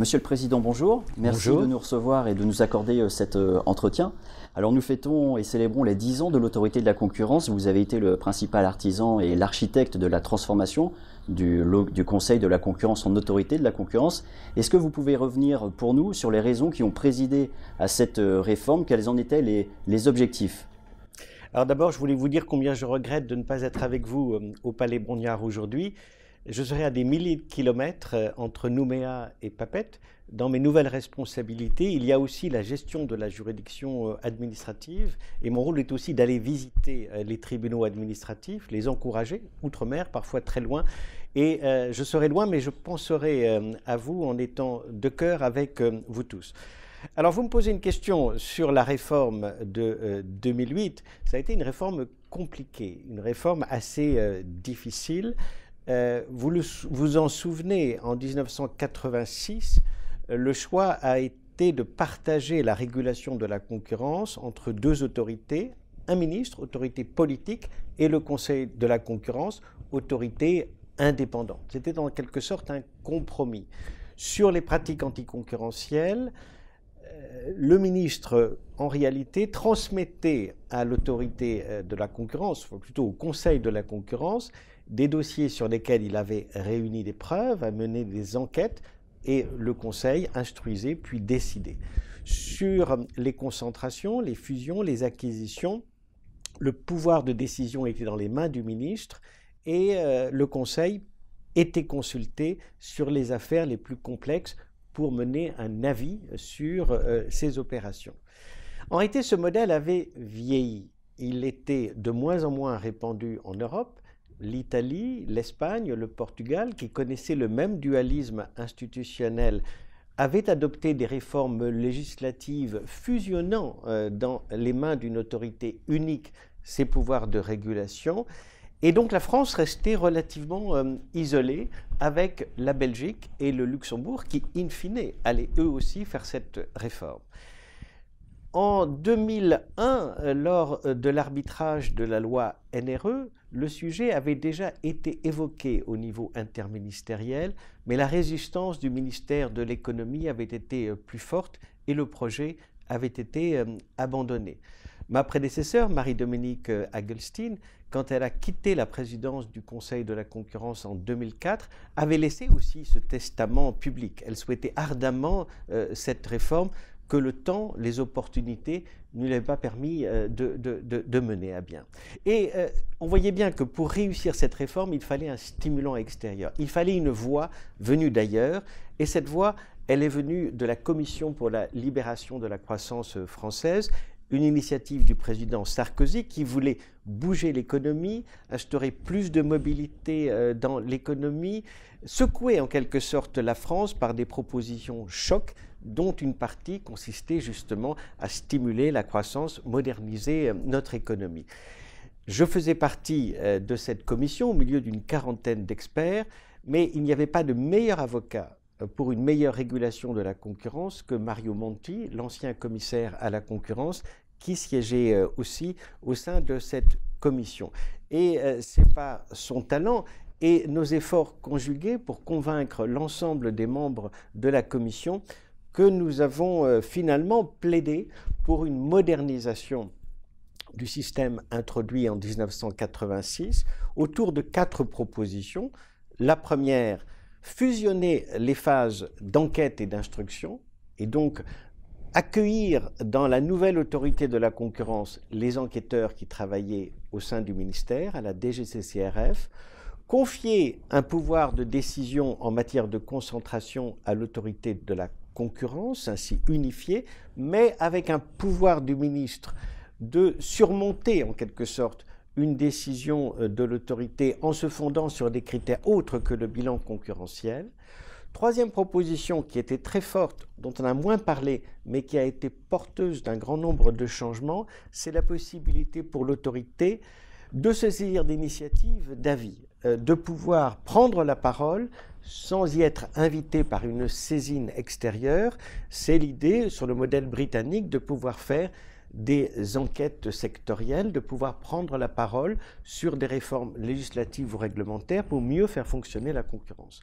Monsieur le Président, bonjour. Merci de nous recevoir et de nous accorder cet entretien. Alors nous fêtons et célébrons les 10 ans de l'autorité de la concurrence. Vous avez été le principal artisan et l'architecte de la transformation du, du, Conseil de la concurrence en autorité de la concurrence. Est-ce que vous pouvez revenir pour nous sur les raisons qui ont présidé à cette euh, réforme? Quels en étaient les, les objectifs? Alors d'abord, je voulais vous dire combien je regrette de ne pas être avec vous euh, au Palais Brongniart aujourd'hui. Je serai à des milliers de kilomètres euh, entre Nouméa et Papette. Dans mes nouvelles responsabilités, il y a aussi la gestion de la juridiction euh, administrative et mon rôle est aussi d'aller visiter les tribunaux administratifs, les encourager, outre-mer, parfois très loin. Et je serai loin, mais je penserai à vous en étant de cœur avec vous tous. Alors vous me posez une question sur la réforme de 2008. Euh, Ça a été une réforme compliquée, une réforme assez euh, difficile. Euh, vous vous en souvenez, en 1986, le choix a été de partager la régulation de la concurrence entre deux autorités, un ministre, autorité politique, et le Conseil de la concurrence, autorité indépendante. C'était en quelque sorte un compromis. Sur les pratiques anticoncurrentielles, le ministre, en réalité, transmettait à l'autorité euh, de la concurrence, ou plutôt au Conseil de la concurrence, des dossiers sur lesquels il avait réuni des preuves, a mené des enquêtes, et le Conseil instruisait puis décidait. Sur les concentrations, les fusions, les acquisitions, le pouvoir de décision était dans les mains du ministre et euh, le Conseil était consulté sur les affaires les plus complexes pour mener un avis sur euh, ces opérations. En réalité, ce modèle avait vieilli. Il était de moins en moins répandu en Europe. L'Italie, l'Espagne, le Portugal, qui connaissaient le même dualisme institutionnel, avaient adopté des réformes législatives fusionnant euh, dans les mains d'une autorité unique ses pouvoirs de régulation et donc la France restait relativement euh, isolée avec la Belgique et le Luxembourg qui, in fine, allaient eux aussi faire cette réforme. En 2001, euh, lors euh, de l'arbitrage de la loi NRE, le sujet avait déjà été évoqué au niveau interministériel, mais la résistance du ministère de l'économie avait été plus forte et le projet avait été abandonné. Ma prédécesseur, Marie-Dominique Hagelstein, quand elle a quitté la présidence du Conseil de la concurrence en 2004, avait laissé aussi ce testament public. Elle souhaitait ardemment euh, cette réforme que le temps, les opportunités ne lui avaient pas permis euh, de, mener à bien. Et euh, on voyait bien que pour réussir cette réforme, il fallait un stimulant extérieur. Il fallait une voix venue d'ailleurs. Et cette voix, elle est venue de la Commission pour la libération de la croissance française une initiative du président Sarkozy qui voulait bouger l'économie, instaurer plus de mobilité euh, dans l'économie, secouer en quelque sorte la France par des propositions chocs dont une partie consistait justement à stimuler la croissance, moderniser euh, notre économie. Je faisais partie euh, de cette commission au milieu d'une quarantaine d'experts, mais il n'y avait pas de meilleur avocat pour une meilleure régulation de la concurrence que Mario Monti, l'ancien commissaire à la concurrence, qui siégeait euh, aussi au sein de cette commission. Et euh, ce n'est pas son talent et nos efforts conjugués pour convaincre l'ensemble des membres de la commission que nous avons euh, finalement plaidé pour une modernisation du système introduit en 1986 autour de quatre propositions. La première, fusionner les phases d'enquête et d'instruction, et donc accueillir dans la nouvelle autorité de la concurrence les enquêteurs qui travaillaient au sein du ministère, à la DGCCRF, confier un pouvoir de décision en matière de concentration à l'autorité de la concurrence, ainsi unifié, mais avec un pouvoir du ministre de surmonter en quelque sorte une décision euh, de l'autorité en se fondant sur des critères autres que le bilan concurrentiel. Troisième proposition qui était très forte, dont on a moins parlé, mais qui a été porteuse d'un grand nombre de changements, c'est la possibilité pour l'autorité de se saisir d'initiatives d'avis, euh, de pouvoir prendre la parole sans y être invité par une saisine extérieure. C'est l'idée, sur le modèle britannique, de pouvoir faire des enquêtes sectorielles, de pouvoir prendre la parole sur des réformes législatives ou réglementaires pour mieux faire fonctionner la concurrence.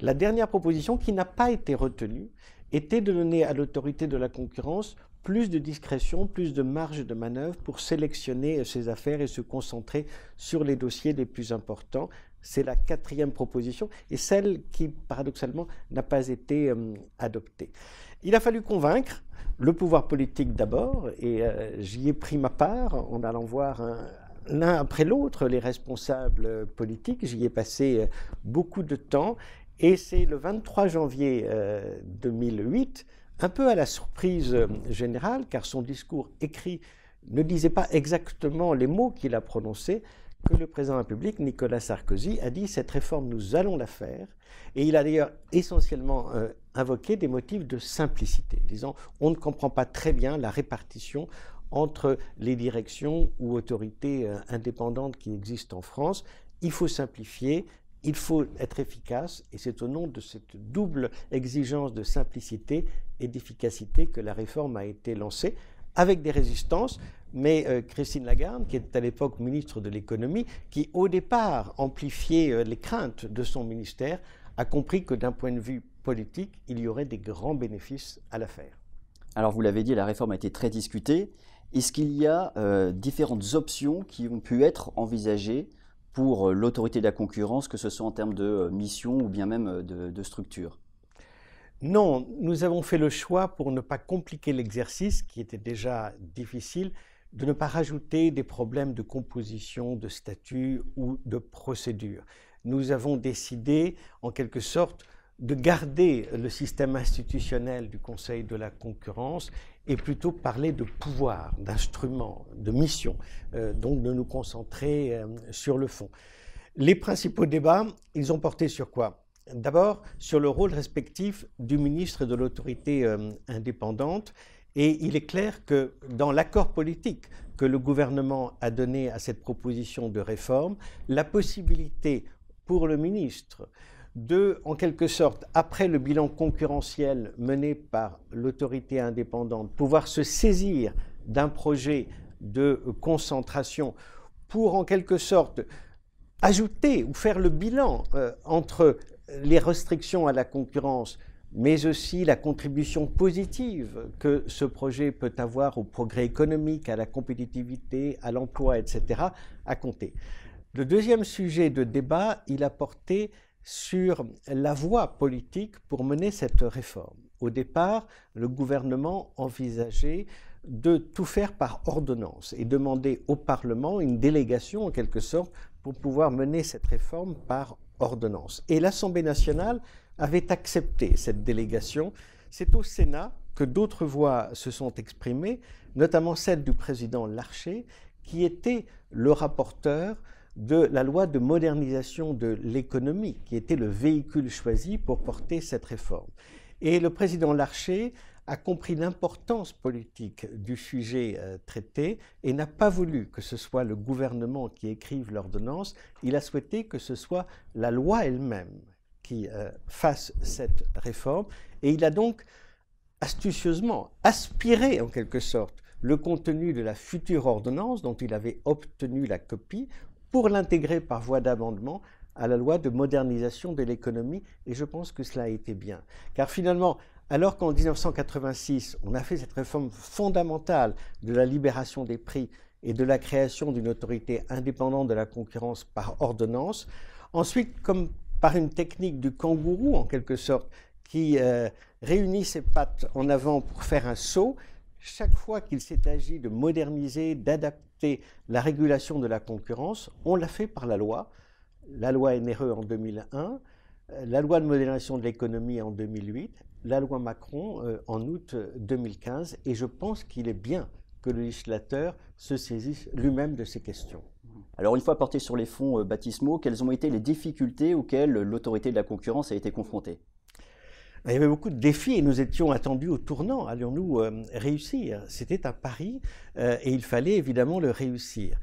La dernière proposition qui n'a pas été retenue était de donner à l'autorité de la concurrence plus de discrétion, plus de marge de manœuvre pour sélectionner ses affaires et se concentrer sur les dossiers les plus importants. C'est la quatrième proposition et celle qui, paradoxalement, n'a pas été euh, adoptée. Il a fallu convaincre le pouvoir politique d'abord, et euh, j'y ai pris ma part en allant voir l'un après l'autre les responsables politiques. J'y ai passé euh, beaucoup de temps, et c'est le 23 janvier 2008 un peu à la surprise générale, car son discours écrit ne disait pas exactement les mots qu'il a prononcés, que le président de la Nicolas Sarkozy, a dit cette réforme, nous allons la faire. Et il a d'ailleurs essentiellement euh, invoqué des motifs de simplicité, disant on ne comprend pas très bien la répartition entre les directions ou autorités euh, indépendantes qui existent en France. Il faut simplifier, il faut être efficace et c'est au nom de cette double exigence de simplicité et d'efficacité que la réforme a été lancée avec des résistances, mais euh, Christine Lagarde, qui était à l'époque ministre de l'économie, qui au départ amplifiait euh, les craintes de son ministère, a compris que d'un point de vue politique, il y aurait des grands bénéfices à la faire. Alors vous l'avez dit, la réforme a été très discutée. Est-ce qu'il y a euh, différentes options qui ont pu être envisagées pour l'autorité de la concurrence, que ce soit en termes de mission ou bien même euh, de, structure? Non, nous avons fait le choix pour ne pas compliquer l'exercice, qui était déjà difficile, de ne pas rajouter des problèmes de composition, de statut ou de procédure. Nous avons décidé, en quelque sorte, de garder le système institutionnel du Conseil de la concurrence et plutôt parler de pouvoir, d'instrument, de mission, euh, donc de nous concentrer euh, sur le fond. Les principaux débats, ils ont porté sur quoi? D'abord, sur le rôle respectif du ministre et de l'autorité euh, indépendante. Et il est clair que dans l'accord politique que le gouvernement a donné à cette proposition de réforme, la possibilité pour le ministre de, en quelque sorte, après le bilan concurrentiel mené par l'autorité indépendante, pouvoir se saisir d'un projet de concentration pour, en quelque sorte, ajouter ou faire le bilan euh, entre les restrictions à la concurrence, mais aussi la contribution positive que ce projet peut avoir au progrès économique, à la compétitivité, à l'emploi, etc., à compter. Le deuxième sujet de débat, il a porté sur la voie politique pour mener cette réforme. Au départ, le gouvernement envisageait de tout faire par ordonnance et demander au Parlement une délégation en quelque sorte pour pouvoir mener cette réforme par ordonnance. Et l'Assemblée nationale avait accepté cette délégation. C'est au Sénat que d'autres voix se sont exprimées, notamment celle du président Larcher, qui était le rapporteur de la loi de modernisation de l'économie, qui était le véhicule choisi pour porter cette réforme. Et le président Larcher a compris l'importance politique du sujet euh, traité et n'a pas voulu que ce soit le gouvernement qui écrive l'ordonnance, il a souhaité que ce soit la loi elle-même qui euh, fasse cette réforme. Et il a donc astucieusement aspiré en quelque sorte le contenu de la future ordonnance dont il avait obtenu la copie pour l'intégrer par voie d'amendement à la loi de modernisation de l'économie, et je pense que cela a été bien. Car finalement, alors qu'en 1986, on a fait cette réforme fondamentale de la libération des prix et de la création d'une autorité indépendante de la concurrence par ordonnance, ensuite, comme par une technique du kangourou en quelque sorte, qui euh, réunit ses pattes en avant pour faire un saut, chaque fois qu'il s'est agi de moderniser, d'adapter la régulation de la concurrence, on l'a fait par la loi. La loi NRE en 2001, la loi de modernisation de l'économie en 2008, la loi Macron euh, en août 2015, et je pense qu'il est bien que le législateur se saisisse lui-même de ces questions. Alors une fois porté sur les fonds euh, baptismaux, quelles ont été les difficultés auxquelles l'autorité de la concurrence a été confrontée? Il y avait beaucoup de défis et nous étions attendus au tournant. Allions-nous euh, réussir? C'était un pari euh, et il fallait évidemment le réussir.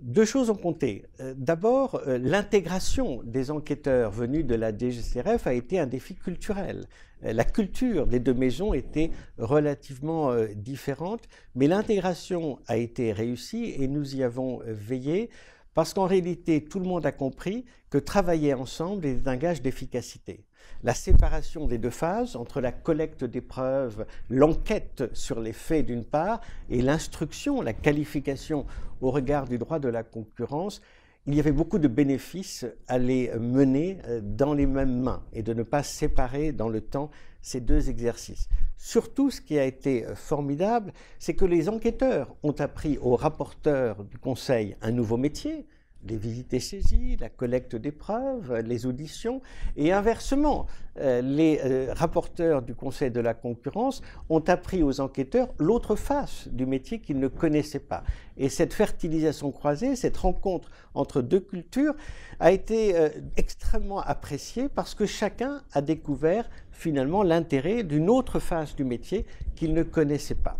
Deux choses ont compté. Euh, d'abord, euh, l'intégration des enquêteurs venus de la DGCRF a été un défi culturel. La culture des deux maisons était relativement différente, mais l'intégration a été réussie et nous y avons veillé parce qu'en réalité, tout le monde a compris que travailler ensemble est un gage d'efficacité. La séparation des deux phases entre la collecte des preuves, l'enquête sur les faits d'une part, et l'instruction, la qualification au regard du droit de la concurrence, il y avait beaucoup de bénéfices à les mener euh, dans les mêmes mains et de ne pas séparer dans le temps ces deux exercices. Surtout, ce qui a été euh, formidable, c'est que les enquêteurs ont appris aux rapporteurs du Conseil un nouveau métier, les visites et saisies, la collecte des preuves, les auditions, et inversement, euh, les euh, rapporteurs du Conseil de la concurrence ont appris aux enquêteurs l'autre face du métier qu'ils ne connaissaient pas. Et cette fertilisation croisée, cette rencontre entre deux cultures a été euh, extrêmement appréciée parce que chacun a découvert finalement l'intérêt d'une autre face du métier qu'il ne connaissait pas.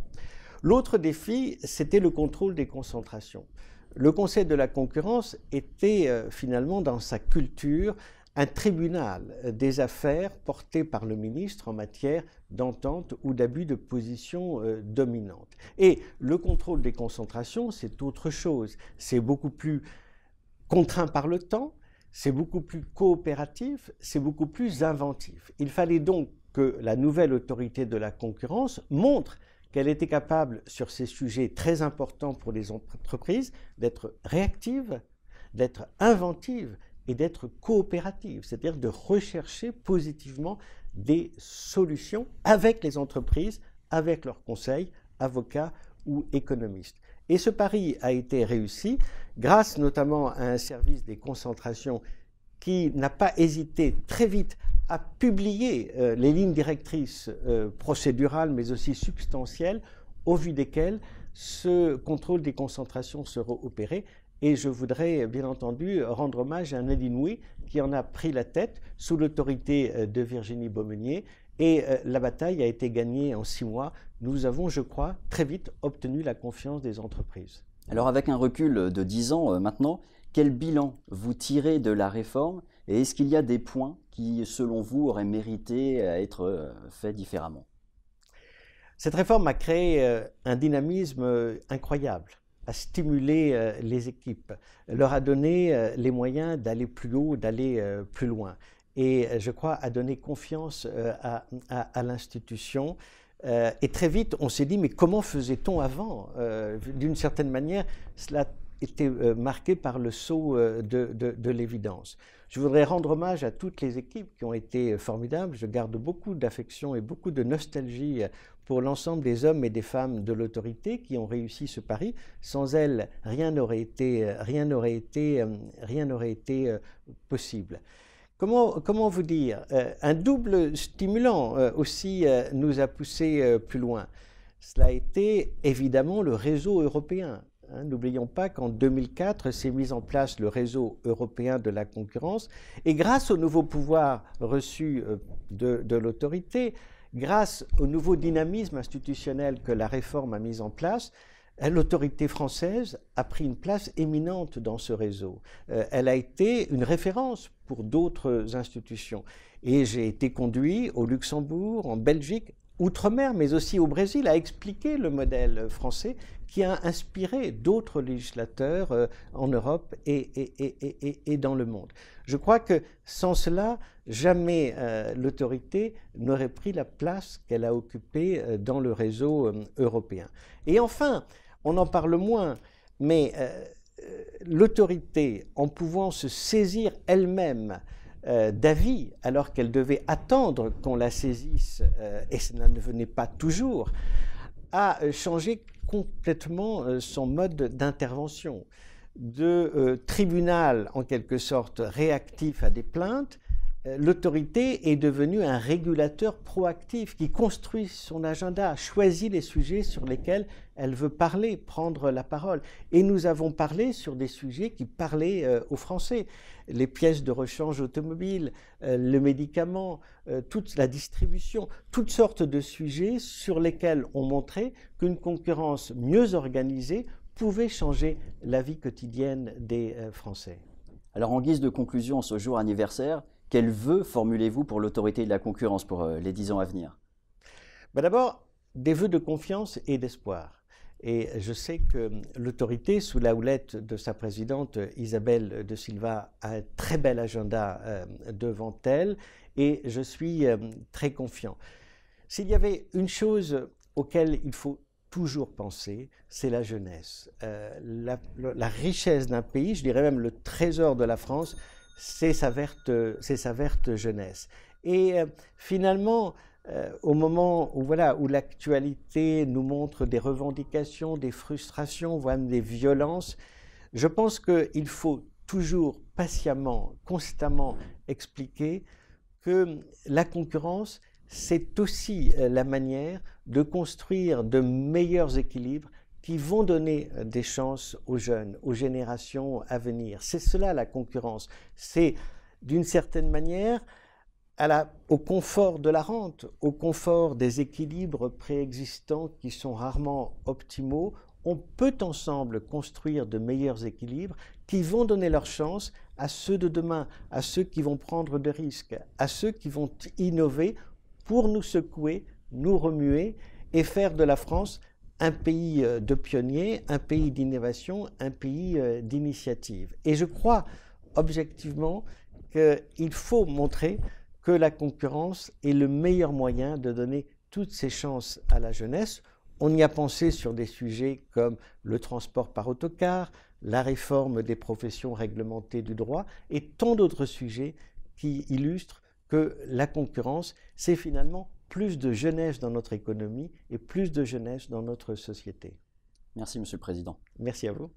L'autre défi, c'était le contrôle des concentrations. Le Conseil de la concurrence était euh, finalement dans sa culture un tribunal des affaires porté par le ministre en matière d'entente ou d'abus de position euh, dominante. Et le contrôle des concentrations, c'est autre chose. C'est beaucoup plus contraint par le temps, c'est beaucoup plus coopératif, c'est beaucoup plus inventif. Il fallait donc que la nouvelle autorité de la concurrence montre qu'elle était capable, sur ces sujets très importants pour les entreprises, d'être réactive, d'être inventive et d'être coopérative, c'est-à-dire de rechercher positivement des solutions avec les entreprises, avec leurs conseils, avocats ou économistes. Et ce pari a été réussi grâce notamment à un service des concentrations qui n'a pas hésité très vite à publier euh, les lignes directrices euh, procédurales mais aussi substantielles au vu desquelles ce contrôle des concentrations sera opéré. Et je voudrais bien entendu rendre hommage à Nadine Nui qui en a pris la tête sous l'autorité euh, de Virginie Beaumenier. Et la bataille a été gagnée en six mois. Nous avons, je crois, très vite obtenu la confiance des entreprises. Alors avec un recul de dix ans maintenant, quel bilan vous tirez de la réforme? Et est-ce qu'il y a des points qui, selon vous, auraient mérité à être euh, faits différemment? Cette réforme a créé euh, un dynamisme euh, incroyable, a stimulé les équipes, leur a donné les moyens d'aller plus haut, d'aller plus loin. Et je crois a donné confiance à, l'institution. et très vite, on s'est dit, mais comment faisait-on avant? D'une certaine manière, cela était marqué par le saut de l'évidence. Je voudrais rendre hommage à toutes les équipes qui ont été formidables. Je garde beaucoup d'affection et beaucoup de nostalgie pour l'ensemble des hommes et des femmes de l'autorité qui ont réussi ce pari. Sans elles, rien n'aurait été, rien n'aurait été, rien n'aurait été euh, possible. Comment, comment, vous dire euh, Un double stimulant euh, aussi nous a poussé plus loin. Cela a été évidemment le réseau européen. Hein, n'oublions pas qu'en 2004 s'est mis en place le réseau européen de la concurrence et grâce au nouveau pouvoir reçu euh, de, l'autorité, grâce au nouveau dynamisme institutionnel que la réforme a mis en place, euh, l'autorité française a pris une place éminente dans ce réseau. Euh, elle a été une référence pour d'autres institutions. Et j'ai été conduit au Luxembourg, en Belgique, outre-mer, mais aussi au Brésil, à expliquer le modèle français qui a inspiré d'autres législateurs euh, en Europe et, et, dans le monde. Je crois que sans cela, jamais euh, l'autorité n'aurait pris la place qu'elle a occupée euh, dans le réseau européen. Et enfin, on en parle moins, mais l'autorité, en pouvant se saisir elle-même d'avis alors qu'elle devait attendre qu'on la saisisse, et cela ne venait pas toujours, a changé complètement euh, son mode d'intervention, de euh, tribunal en quelque sorte réactif à des plaintes, euh, l'autorité est devenue un régulateur proactif qui construit son agenda, choisit les sujets sur lesquels elle veut parler, prendre la parole. Et nous avons parlé sur des sujets qui parlaient aux Français. Les pièces de rechange automobile, le médicament, toute la distribution, toutes sortes de sujets sur lesquels on montrait qu'une concurrence mieux organisée pouvez changer la vie quotidienne des euh, Français. Alors en guise de conclusion ce jour anniversaire, quels vœux formulez-vous pour l'autorité de la concurrence pour euh, les dix ans à venir? Ben D'abord, des vœux de confiance et d'espoir. Et je sais que l'autorité, sous la houlette de sa présidente Isabelle de Silva, a un très bel agenda euh, devant elle et je suis euh, très confiant. S'il y avait une chose auquel il faut toujours penser, c'est la jeunesse. Euh, la, richesse d'un pays, je dirais même le trésor de la France, c'est sa verte, sa verte jeunesse. Et finalement, euh, au moment où, voilà, où l'actualité nous montre des revendications, des frustrations, voire même des violences, je pense qu'il faut toujours patiemment, constamment expliquer que la concurrence, c'est aussi euh, la manière de construire de meilleurs équilibres qui vont donner euh, des chances aux jeunes, aux générations à venir. C'est cela la concurrence. C'est d'une certaine manière au confort de la rente, au confort des équilibres préexistants qui sont rarement optimaux, on peut ensemble construire de meilleurs équilibres qui vont donner leur chance à ceux de demain, à ceux qui vont prendre des risques, à ceux qui vont innover pour nous secouer, nous remuer et faire de la France un pays euh, de pionniers, un pays d'innovation, un pays euh, d'initiative. Et je crois objectivement qu'il faut montrer que la concurrence est le meilleur moyen de donner toutes ces chances à la jeunesse. On y a pensé sur des sujets comme le transport par autocar, la réforme des professions réglementées du droit et tant d'autres sujets qui illustrent que la concurrence, c'est finalement plus de jeunesse dans notre économie et plus de jeunesse dans notre société. Merci, Monsieur le Président. Merci à vous.